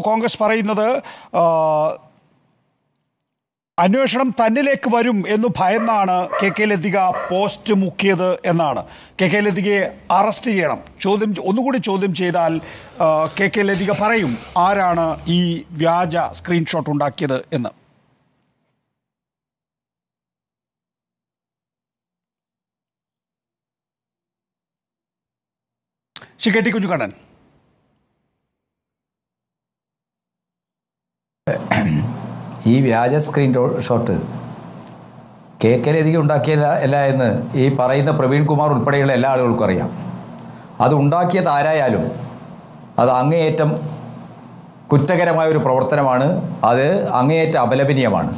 കോൺഗ്രസ് പറയുന്നത് അന്വേഷണം തന്നിലേക്ക് വരും എന്ന് ഭയന്നാണ് കെ കെ ലതിക പോസ്റ്റ് മുക്കിയത് എന്നാണ്. കെ കെ ലതികയെ അറസ്റ്റ് ചെയ്യണം. ചോദ്യം ഒന്നുകൂടി ചോദ്യം ചെയ്താൽ കെ കെ ലതിക പറയും ആരാണ് ഈ വ്യാജ സ്ക്രീൻഷോട്ട് ഉണ്ടാക്കിയത് എന്ന്. ശിക്കേട്ടി കുഞ്ഞുകണ്ണൻ. ഈ വ്യാജ screen shot K K Lathika ഉണ്ടാക്കിയല്ല എന്ന് ഈ പറയുന്ന പ്രവീൺ കുമാർ ഉൾപ്പെടെയുള്ള എല്ലാ ആളുകൾക്കും അറിയാം. അത് ഉണ്ടാക്കിയത് ആരായാലും അത് അങ്ങേയറ്റം കുറ്റകരമായ ഒരു പ്രവർത്തനമാണ്. അത് അങ്ങേയറ്റം അപലപനീയമാണ്.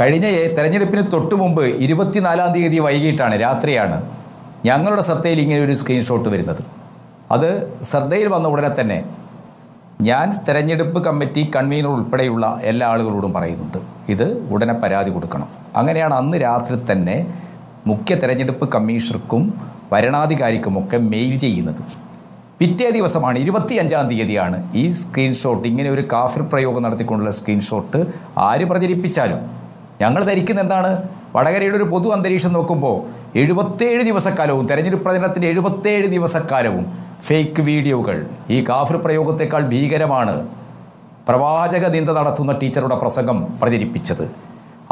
കഴിഞ്ഞ തെരഞ്ഞെടുപ്പിന് തൊട്ട് മുമ്പ് ഇരുപത്തിനാലാം തീയതി വൈകിട്ടാണ് രാത്രിയാണ് ഞങ്ങളുടെ ശ്രദ്ധയിൽ ഇങ്ങനെ ഒരു സ്ക്രീൻഷോട്ട് വരുന്നത്. അത് ശ്രദ്ധയിൽ വന്ന ഉടനെ തന്നെ ഞാൻ തെരഞ്ഞെടുപ്പ് കമ്മിറ്റി കൺവീനർ ഉൾപ്പെടെയുള്ള എല്ലാ ആളുകളോടും പറയുന്നുണ്ട്. ഇത് ഉടനെ പരാതി കൊടുക്കണം. അങ്ങനെയാണ് അന്ന് രാത്രി തന്നെ മുഖ്യ തെരഞ്ഞെടുപ്പ് കമ്മീഷണർക്കും വരണാധികാരിക്കുമൊക്കെ മെയിൽ ചെയ്യുന്നത്. പിറ്റേ ദിവസമാണ് ഇരുപത്തിയഞ്ചാം തീയതിയാണ് ഈ സ്ക്രീൻഷോട്ട്. ഇങ്ങനെ ഒരു കാഫിർ പ്രയോഗം നടത്തിക്കൊണ്ടുള്ള സ്ക്രീൻഷോട്ട് ആര് പ്രചരിപ്പിച്ചാലും. ഞങ്ങൾ ധരിക്കുന്ന എന്താണ്? വടകരയുടെ ഒരു പൊതു അന്തരീക്ഷം നോക്കുമ്പോൾ എഴുപത്തേഴ് ദിവസക്കാലവും തെരഞ്ഞെടുപ്പ് പ്രചരണത്തിന്റെ എഴുപത്തേഴ് ദിവസക്കാലവും ഫേക്ക് വീഡിയോകൾ. ഈ കാഫിർ പ്രയോഗത്തെക്കാൾ ഭീകരമാണ് പ്രവാചക നിന്ദ നടത്തുന്ന ടീച്ചറുടെ പ്രസംഗം പ്രചരിപ്പിച്ചത്.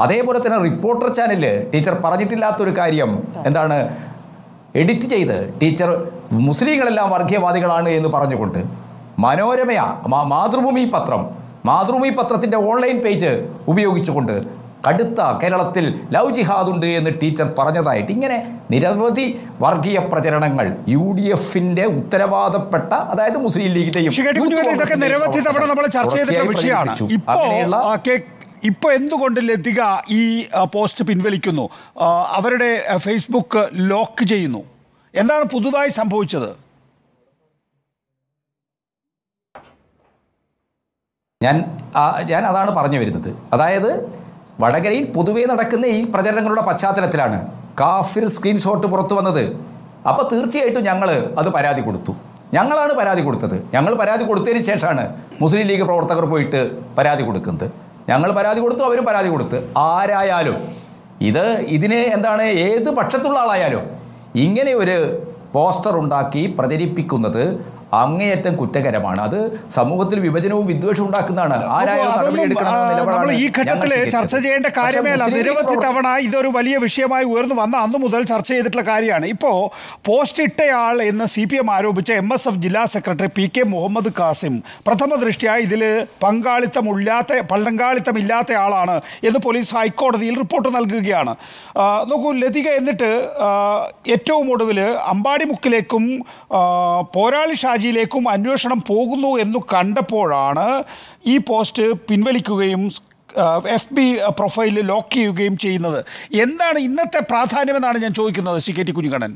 അതേപോലെ തന്നെ റിപ്പോർട്ടർ ചാനലിൽ ടീച്ചർ പറഞ്ഞിട്ടില്ലാത്തൊരു കാര്യം എന്താണ്? എഡിറ്റ് ചെയ്ത് ടീച്ചർ മുസ്ലിങ്ങളെല്ലാം വർഗീയവാദികളാണ് എന്ന് പറഞ്ഞുകൊണ്ട് മനോരമയ മാതൃഭൂമി പത്രം മാതൃഭൂമി പത്രത്തിന്റെ ഓൺലൈൻ പേജ് ഉപയോഗിച്ചുകൊണ്ട് കടുത്ത കേരളത്തിൽ ലവ് ജിഹാദ് ഉണ്ട് എന്ന് ടീച്ചർ പറഞ്ഞതായിട്ട് ഇങ്ങനെ നിരവധി വർഗീയ പ്രചരണങ്ങൾ യു ഡി എഫിന്റെ ഉത്തരവാദപ്പെട്ട അതായത് മുസ്ലിം ലീഗിന്റെയും ഇതൊക്കെ നിരവധി തവണ നമ്മൾ ചർച്ച ചെയ്ത തുടർച്ചയായി വിഷയമാണ്. പ്രചരിപ്പിച്ചു. ഇപ്പോ അങ്ങനെയുള്ള ആ, കെ- ഇപ്പൊ എന്തുകൊണ്ട് ലതിക ഈ പോസ്റ്റ് പിൻവലിക്കുന്നു? അവരുടെ ഫേസ്ബുക്ക് ലോക്ക് ചെയ്യുന്നു. എന്താണ് പുതുതായി സംഭവിച്ചത്? ഞാൻ ഞാൻ അതാണ് പറഞ്ഞു വരുന്നത്. അതായത് വടകരയിൽ പൊതുവേ നടക്കുന്ന ഈ പ്രചരണങ്ങളുടെ പശ്ചാത്തലത്തിലാണ് കാഫിർ സ്ക്രീൻഷോട്ട് പുറത്തു വന്നത്. അപ്പോൾ തീർച്ചയായിട്ടും ഞങ്ങൾ അത് പരാതി കൊടുത്തു. ഞങ്ങളാണ് പരാതി കൊടുത്തത്. ഞങ്ങൾ പരാതി കൊടുത്തതിന് ശേഷമാണ് മുസ്ലിം ലീഗ് പ്രവർത്തകർ പോയിട്ട് പരാതി കൊടുക്കുന്നത്. ഞങ്ങൾ പരാതി കൊടുത്തു അവരും പരാതി കൊടുത്ത്. ആരായാലും ഇത് ഇതിനെ എന്താണ് ഏത് പക്ഷത്തുള്ള ആളായാലും ഇങ്ങനെ ഒരു പോസ്റ്റർ ഉണ്ടാക്കി പ്രചരിപ്പിക്കുന്നത് അങ്ങേയറ്റം കുറ്റകരമാണ്. അത് സമൂഹത്തിൽ വിഭജനവും വിദ്വേഷവും ഉണ്ടാക്കുന്നതാണ്. ആരായാലും നമ്മൾ ഈ ഘട്ടത്തിൽ ചർച്ച ചെയ്യേണ്ട കാര്യമേല കാര്യമേ അല്ല. നിരവധി തവണ ഇതൊരു വലിയ വിഷയമായി ഉയർന്നു വന്ന അന്ന് മുതൽ ചർച്ച ചെയ്തിട്ടുള്ള കാര്യമാണ്. ഇപ്പോൾ പോസ്റ്റ് ഇട്ടയാൾ എന്ന് സി പി എം ആരോപിച്ച എം എസ് എഫ് ജില്ലാ secretary P K Muhammad Kasim പ്രഥമ ദൃഷ്ട്യാ ഇതിൽ പങ്കാളിത്തമില്ലാത്ത പങ്കാളിത്തമില്ലാത്ത ആളാണ് എന്ന് പോലീസ് ഹൈക്കോടതിയിൽ റിപ്പോർട്ട് നൽകുകയാണ്. നോക്കൂ ലതിക എന്നിട്ട് ഏറ്റവും ഒടുവിൽ അമ്പാടിമുക്കിലേക്കും പോരാളി പോരാളി ഷാജിയിലേക്കും അന്വേഷണം പോകുന്നു എന്ന് കണ്ടപ്പോഴാണ് ഈ പോസ്റ്റ് പിൻവലിക്കുകയും എഫ് ബി പ്രൊഫൈലിൽ ലോക്ക് ചെയ്യുകയും ചെയ്യുന്നത്. എന്താണ് ഇന്നത്തെ പ്രാധാന്യമെന്നാണ് ഞാൻ ചോദിക്കുന്നത് സി കെ ടി കുഞ്ഞുകണ്ണൻ?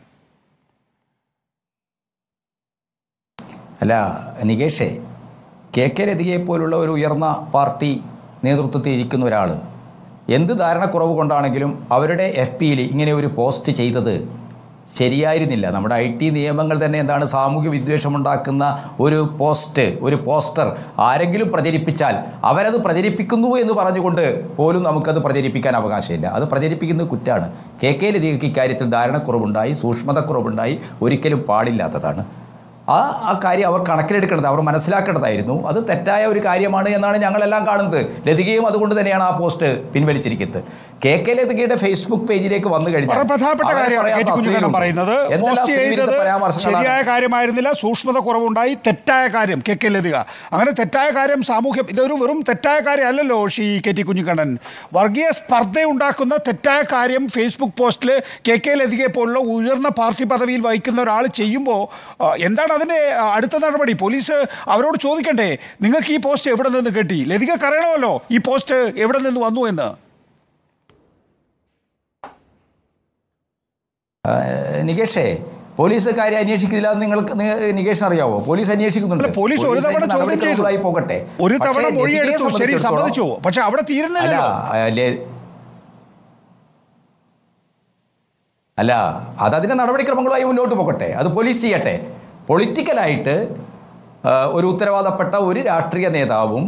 അല്ല നികേഷേ കെ കെ രതികയെ പോലുള്ള ഒരു ഉയർന്ന പാർട്ടി നേതൃത്വത്തിൽ ഇരിക്കുന്ന ഒരാൾ എന്ത് ധാരണക്കുറവ് കൊണ്ടാണെങ്കിലും അവരുടെ എഫ് പിയിൽ ഇങ്ങനെ ഒരു പോസ്റ്റ് ചെയ്തത് ശരിയായിരുന്നില്ല. നമ്മുടെ ഐ ടി നിയമങ്ങൾ തന്നെ എന്താണ് സാമൂഹ്യ വിദ്വേഷമുണ്ടാക്കുന്ന ഒരു പോസ്റ്റ് ഒരു പോസ്റ്റർ ആരെങ്കിലും പ്രചരിപ്പിച്ചാൽ അവരത് പ്രചരിപ്പിക്കുന്നു എന്ന് പറഞ്ഞുകൊണ്ട് പോലും നമുക്കത് പ്രചരിപ്പിക്കാൻ അവകാശമില്ല. അത് പ്രചരിപ്പിക്കുന്നത് കുറ്റാണ്. കെ കെ ലതികൾക്ക് ഇക്കാര്യത്തിൽ ധാരണക്കുറവുണ്ടായി സൂക്ഷ്മതക്കുറവുണ്ടായി ഒരിക്കലും പാടില്ലാത്തതാണ്. ആ ആ കാര്യം അവർ കണക്കിലെടുക്കേണ്ടത് അവർ മനസ്സിലാക്കേണ്ടതായിരുന്നു. അത് തെറ്റായ ഒരു കാര്യമാണ് എന്നാണ് ഞങ്ങളെല്ലാം കാണുന്നത്. ലതികയും അതുകൊണ്ട് തന്നെയാണ് ആ പോസ്റ്റ് പിൻവലിച്ചിരിക്കുന്നത്. കെ കെ ലതികയുടെ ഫേസ്ബുക്ക് പേജിലേക്ക് വന്നു കഴിഞ്ഞാൽ ശരിയായ കാര്യമായിരുന്നില്ല. സൂക്ഷ്മത കുറവുണ്ടായി. തെറ്റായ കാര്യം. K K Lathika. അങ്ങനെ തെറ്റായ കാര്യം സാമൂഹ്യ ഇതൊരു വെറും തെറ്റായ കാര്യമല്ലല്ലോ ഷീ കെ ടി കുഞ്ഞിക്കണ്ണൻ വർഗീയ സ്പർദ്ധ ഉണ്ടാക്കുന്ന തെറ്റായ കാര്യം ഫേസ്ബുക്ക് പോസ്റ്റിൽ കെ കെ ലതികയെ പോലുള്ള ഉയർന്ന പാർട്ടി പദവിയിൽ വഹിക്കുന്ന ഒരാൾ ചെയ്യുമ്പോൾ ആ, എന്താണ് അതിന്റെ അടുത്ത നടപടി പോലീസ് അവരോട് ചോദിക്കണ്ടേ നിങ്ങൾക്ക് ഈ പോസ്റ്റ് എവിടെ നിന്ന് കിട്ടി? ലതികക്ക് അറിയണമല്ലോ ഈ പോസ്റ്റ് എവിടെ നിന്ന് വന്നു എന്ന്. നികേഷേ പോലീസ് കാര്യം അന്വേഷിക്കുന്നില്ല എന്ന് നിങ്ങൾക്ക് നികേഷൻ അറിയാവോ? പോലീസ് അന്വേഷിക്കുന്നുണ്ട്. പോലീസ് ഒരു തവണ ചോദ്യം ചെയ്തു. പോകട്ടെ. ഒരു തവണ മൊഴി മൊഴിയെടുത്തു ശരി സമ്മതിച്ചു. പക്ഷെ അവിടെ അല്ല തീരുന്നില്ലല്ലോ ആ, ലേ- അല്ല അത് അതിന്റെ നടപടിക്രമങ്ങളുമായി മുന്നോട്ട് പോകട്ടെ. അത് പോലീസ് ചെയ്യട്ടെ. പൊളിറ്റിക്കലായിട്ട് ഒരു ഉത്തരവാദപ്പെട്ട ഒരു രാഷ്ട്രീയ നേതാവും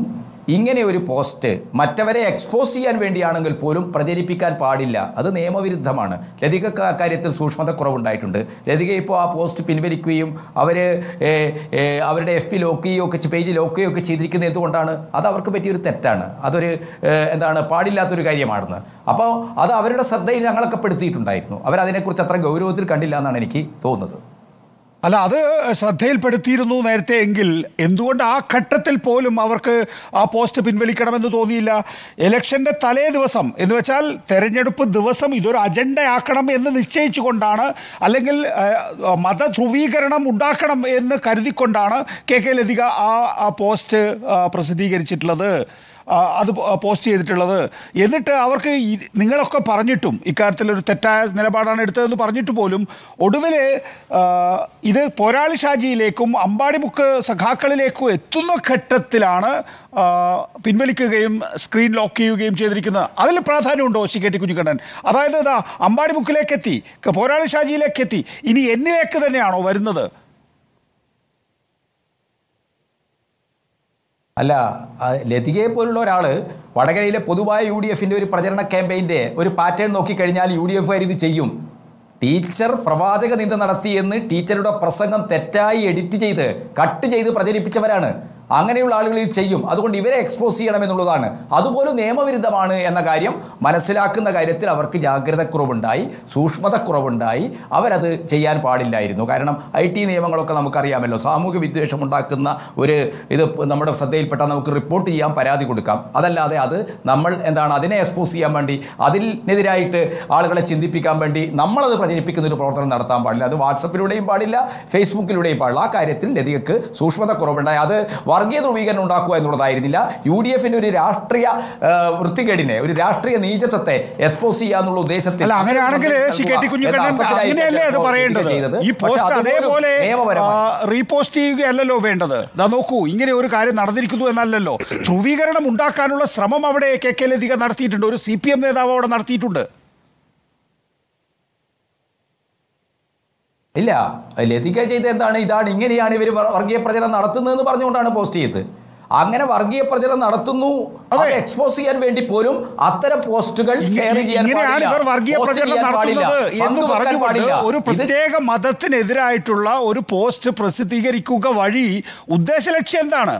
ഇങ്ങനെ ഒരു പോസ്റ്റ് മറ്റവരെ എക്സ്പോസ് ചെയ്യാൻ വേണ്ടിയാണെങ്കിൽ പോലും പ്രചരിപ്പിക്കാൻ പാടില്ല. അത് നിയമവിരുദ്ധമാണ്. ലതികക്ക് ആ കാര്യത്തിൽ സൂക്ഷ്മത കുറവുണ്ടായിട്ടുണ്ട്. ലതിക ഇപ്പോൾ ആ പോസ്റ്റ് പിൻവലിക്കുകയും അവർ അവരുടെ എഫ് പി ലോക്ക് ചെയ്യുകയൊക്കെ പേജ് ലോക്ക് ചെയ്യുകയൊക്കെ ചെയ്തിരിക്കുന്നത് എന്തുകൊണ്ടാണ്? അത് അവർക്ക് പറ്റിയൊരു തെറ്റാണ്. അതൊരു എന്താണ് പാടില്ലാത്തൊരു കാര്യമാണെന്ന്. അപ്പോൾ അത് അവരുടെ ശ്രദ്ധയിൽ ഞങ്ങളൊക്കെ പെടുത്തിയിട്ടുണ്ടായിരുന്നു. അവരതിനെക്കുറിച്ച് അത്ര ഗൗരവത്തിൽ കണ്ടില്ല എന്നാണ് എനിക്ക് തോന്നുന്നത്. അല്ല അത് ശ്രദ്ധയിൽപ്പെടുത്തിയിരുന്നു നേരത്തെ എങ്കിൽ. എന്തുകൊണ്ട് ആ ഘട്ടത്തിൽ പോലും അവർക്ക് ആ പോസ്റ്റ് പിൻവലിക്കണമെന്ന് തോന്നിയില്ല? ഇലക്ഷന്റെ തലേ ദിവസം എന്ന് വെച്ചാൽ തെരഞ്ഞെടുപ്പ് ദിവസം ഇതൊരു അജണ്ടയാക്കണം എന്ന് നിശ്ചയിച്ചുകൊണ്ടാണ് അല്ലെങ്കിൽ മതധ്രുവീകരണം മത ധ്രുവീകരണം ഉണ്ടാക്കണം എന്ന് കരുതിക്കൊണ്ടാണ് കെ കെ ലതിക ആ പോസ്റ്റ് പ്രസിദ്ധീകരിച്ചിട്ടുള്ളത്. അത് പോസ്റ്റ് ചെയ്തിട്ടുള്ളത്. എന്നിട്ട് അവർക്ക് നിങ്ങളൊക്കെ പറഞ്ഞിട്ടും ഇക്കാര്യത്തിൽ ഒരു തെറ്റായ നിലപാടാണ് എടുത്തതെന്ന് പറഞ്ഞിട്ട് പോലും ഒടുവിൽ ഇത് പോരാളി ഷാജിയിലേക്കും അമ്പാടിമുക്ക് സഖാക്കളിലേക്കും എത്തുന്ന ഘട്ടത്തിലാണ് പിൻവലിക്കുകയും സ്ക്രീൻ ലോക്ക് ചെയ്യുകയും ചെയ്തിരിക്കുന്നത്. അതിൽ പ്രാധാന്യമുണ്ടോ സി കെ ടി കുഞ്ഞിക്കണ്ണൻ? അതായത് ഇതാ അമ്പാടിമുക്കിലേക്ക് എത്തി പോരാളി ഷാജിയിലേക്ക് എത്തി ഇനി എന്നിലേക്ക് തന്നെയാണോ വരുന്നത്? അല്ല ലതികയെ പോലുള്ള ഒരാൾ വടകരയിലെ പൊതുവായ യു ഡി എഫിന്റെ ഒരു പ്രചരണ ക്യാമ്പയിന്റെ ഒരു പാറ്റേൺ നോക്കിക്കഴിഞ്ഞാൽ യു ഡി എഫുകാർ ഇത് ചെയ്യും? ടീച്ചർ പ്രവാചക നിന്ദ നടത്തിയെന്ന് ടീച്ചറുടെ പ്രസംഗം തെറ്റായി എഡിറ്റ് ചെയ്ത് കട്ട് ചെയ്ത് പ്രചരിപ്പിച്ചവരാണ്. അങ്ങനെയുള്ള ആളുകൾ ഇത് ചെയ്യും. അതുകൊണ്ട് ഇവരെ എക്സ്പോസ് ചെയ്യണം എന്നുള്ളതാണ്. അതുപോലെ നിയമവിരുദ്ധമാണ് എന്ന കാര്യം മനസ്സിലാക്കുന്ന കാര്യത്തിൽ അവർക്ക് ജാഗ്രത കുറവുണ്ടായി ജാഗ്രതക്കുറവുണ്ടായി സൂക്ഷ്മതക്കുറവുണ്ടായി. അവരത് ചെയ്യാൻ പാടില്ലായിരുന്നു. കാരണം ഐ ടി നിയമങ്ങളൊക്കെ നമുക്കറിയാമല്ലോ. സാമൂഹ്യ വിദ്വേഷം ഉണ്ടാക്കുന്ന ഒരു ഇത് നമ്മുടെ ശ്രദ്ധയിൽപ്പെട്ടാൽ നമുക്ക് റിപ്പോർട്ട് ചെയ്യാൻ പരാതി കൊടുക്കാം. അതല്ലാതെ അത് നമ്മൾ എന്താണ് അതിനെ എക്സ്പോസ് ചെയ്യാൻ വേണ്ടി അതിനെതിരായിട്ട് ആളുകളെ ചിന്തിപ്പിക്കാൻ വേണ്ടി നമ്മളത് പ്രചരിപ്പിക്കുന്ന ഒരു പ്രവർത്തനം നടത്താൻ പാടില്ല. അത് വാട്സപ്പിലൂടെയും പാടില്ല ഫേസ്ബുക്കിലൂടെയും പാടില്ല. ആ കാര്യത്തിൽ ലതികക്ക് സൂക്ഷ്മത കുറവുണ്ടായി അത് വർഗീയ ധ്രുവീകരണം ഉണ്ടാക്കുക എന്നുള്ളതായിരുന്നില്ല. യു ഡി എഫിന്റെ ഒരു രാഷ്ട്രീയ വൃത്തികേടിനെ ഒരു രാഷ്ട്രീയ നീചത്വത്തെ എക്സ്പോസ് ചെയ്യുക എന്നുള്ള ഉദ്ദേശത്തിൽ റീപോസ്റ്റ് ചെയ്യുകയല്ലോ വേണ്ടത്. ദാ നോക്കൂ ഇങ്ങനെ ഒരു കാര്യം നടന്നിരിക്കുന്നു എന്നല്ലല്ലോ. ധ്രുവീകരണം ഉണ്ടാക്കാനുള്ള ശ്രമം അവിടെ കെ കെ ലതിക നടത്തിയിട്ടുണ്ട്. ഒരു സി പി എം നേതാവ് അവിടെ നടത്തിയിട്ടുണ്ട്. ഇല്ല ലതിക ചെയ്ത എന്താണ്? ഇതാണ് ഇങ്ങനെയാണ് ഇവർ വർഗീയ പ്രചരണം നടത്തുന്നതെന്ന് പറഞ്ഞുകൊണ്ടാണ് പോസ്റ്റ് ചെയ്തത്. അങ്ങനെ വർഗീയ പ്രചരണം നടത്തുന്നു അത് എക്സ്പോസ് ചെയ്യാൻ വേണ്ടി പോലും അത്തരം പോസ്റ്റുകൾ ഷെയർ ചെയ്യാൻ പാടില്ല. ഒരു പ്രത്യേക മതത്തിനെതിരായിട്ടുള്ള ഒരു പോസ്റ്റ് പ്രസിദ്ധീകരിക്കുക വഴി ഉദ്ദേശ ലക്ഷ്യം എന്താണ്?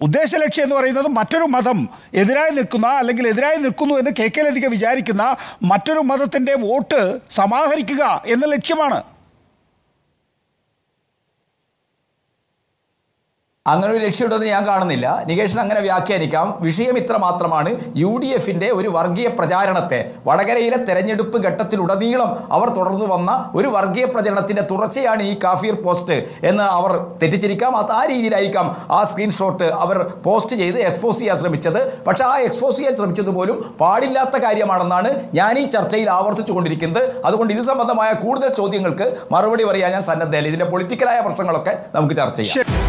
ഉദ്ദേശ ലക്ഷ്യം എന്ന് പറയുന്നത് മറ്റൊരു മതം എതിരായി നിൽക്കുന്ന അല്ലെങ്കിൽ എതിരായി നിൽക്കുന്നു എന്ന് കെ കെ ലതിക വിചാരിക്കുന്ന മറ്റൊരു മതത്തിന്റെ വോട്ട് സമാഹരിക്കുക എന്ന ലക്ഷ്യമാണ്. അങ്ങനെ ഒരു ലക്ഷ്യമുണ്ടെന്ന് ഞാൻ കാണുന്നില്ല. നികേഷൻ അങ്ങനെ വ്യാഖ്യാനിക്കാം. വിഷയം ഇത്ര മാത്രമാണ്. യു ഡി എഫിന്റെ ഒരു വർഗീയ പ്രചാരണത്തെ വടകരയിലെ തെരഞ്ഞെടുപ്പ് ഘട്ടത്തിലുടനീളം അവർ തുടർന്നു വന്ന ഒരു വർഗീയ പ്രചരണത്തിന്റെ തുടർച്ചയാണ് ഈ കാഫീർ പോസ്റ്റ് എന്ന് അവർ തെറ്റിച്ചിരിക്കാം. അത് ആ രീതിയിലായിരിക്കാം ആ സ്ക്രീൻഷോട്ട് അവർ പോസ്റ്റ് ചെയ്ത് എക്സ്പോസ് ചെയ്യാൻ ശ്രമിച്ചത്. പക്ഷേ ആ എക്സ്പോസ് ചെയ്യാൻ ശ്രമിച്ചത് പോലും പാടില്ലാത്ത കാര്യമാണെന്നാണ് ഞാൻ ഈ ചർച്ചയിൽ ആവർത്തിച്ചു കൊണ്ടിരിക്കുന്നത് അതുകൊണ്ട് ഇത് സംബന്ധമായ കൂടുതൽ ചോദ്യങ്ങൾക്ക് മറുപടി പറയാൻ ഞാൻ സന്നദ്ധയല്ല. ഇതിന്റെ പൊളിറ്റിക്കലായ പ്രശ്നങ്ങളൊക്കെ നമുക്ക് ചർച്ച ചെയ്യാം.